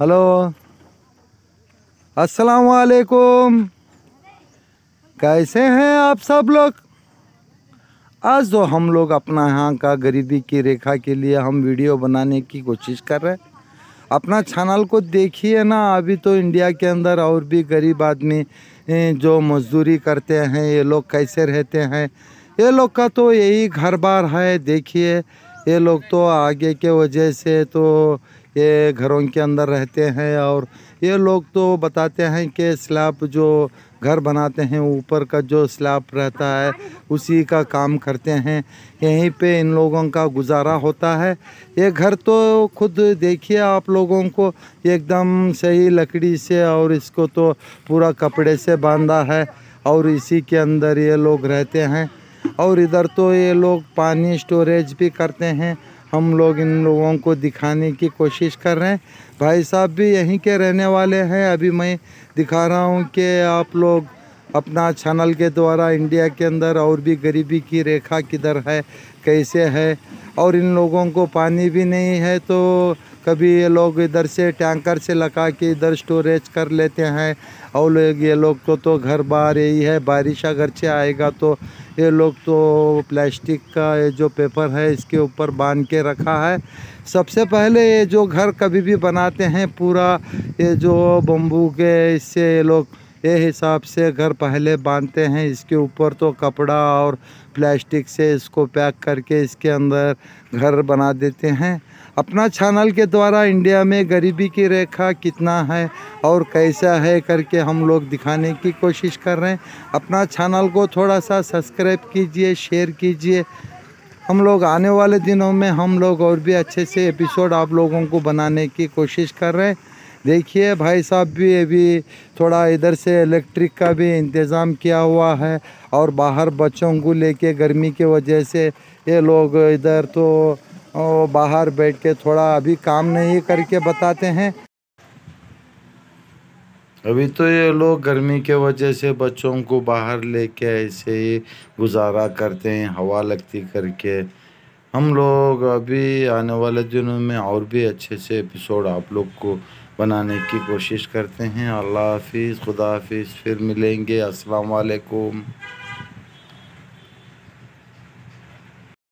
Hello. अस्सलाम वालेकुम कैसे हैं आप सब लोग? आज तो हम लोग अपना यहाँ का गरीबी की रेखा के लिए हम वीडियो बनाने की कोशिश कर रहे हैं। अपना चैनल को देखिए ना, अभी तो इंडिया के अंदर और भी गरीब आदमी जो मजदूरी करते हैं, ये लोग कैसे रहते हैं? ये लोग का तो यही घर बार है, देखिए। ये लोग तो आगे के वजह से तो ये घरों के अंदर रहते हैं और ये लोग तो बताते हैं कि स्लैब जो घर बनाते हैं, ऊपर का जो स्लैब रहता है, उसी का काम करते हैं। यहीं पे इन लोगों का गुजारा होता है। ये घर तो खुद देखिए आप लोगों को, एकदम सही लकड़ी से और इसको तो पूरा कपड़े से बांधा है और इसी के अंदर ये लोग रहते हैं। और इधर तो ये लोग पानी स्टोरेज भी करते हैं हम लोग इन लोगों को दिखाने की कोशिश कर रहे हैं। भाई साहब भी यहीं के रहने वाले हैं। अभी मैं दिखा रहा हूँ कि आप लोग अपना चैनल के द्वारा इंडिया के अंदर और भी गरीबी की रेखा किधर है, कैसे है? और इन लोगों को पानी भी नहीं है तो कभी ये लोग इधर से टैंकर से लगा के इधर स्टोरेज कर लेते हैं और लोग ये लोग को तो घर बाहर यही है, बारिश अगर से आएगा तो ये लोग तो प्लास्टिक का ये जो पेपर है इसके ऊपर बाँध के रखा है। सबसे पहले ये जो घर कभी भी बनाते हैं, पूरा ये जो बम्बू के इससे ये लोग ये हिसाब से घर पहले बांधते हैं। इसके ऊपर तो कपड़ा और प्लास्टिक से इसको पैक करके इसके अंदर घर बना देते हैं। अपना चैनल के द्वारा इंडिया में गरीबी की रेखा कितना है और कैसा है करके हम लोग दिखाने की कोशिश कर रहे हैं। अपना चैनल को थोड़ा सा सब्सक्राइब कीजिए शेयर कीजिए। हम लोग आने वाले दिनों में हम लोग और भी अच्छे से एपिसोड आप लोगों को बनाने की कोशिश कर रहे हैं। देखिए भाई साहब भी अभी थोड़ा इधर से इलेक्ट्रिक का भी इंतज़ाम किया हुआ है और बाहर बच्चों को लेके गर्मी के वजह से ये लोग इधर तो बाहर बैठ के थोड़ा अभी काम नहीं करके बताते हैं। अभी तो ये लोग गर्मी के वजह से बच्चों को बाहर लेके ऐसे ही गुजारा करते हैं, हवा लगती करके। हम लोग अभी आने वाले दिनों में और भी अच्छे से एपिसोड आप लोग को बनाने की कोशिश करते हैं। अल्लाह हाफिज़, खुदा हाफिज़, फिर मिलेंगे। अस्सलाम वालेकुम।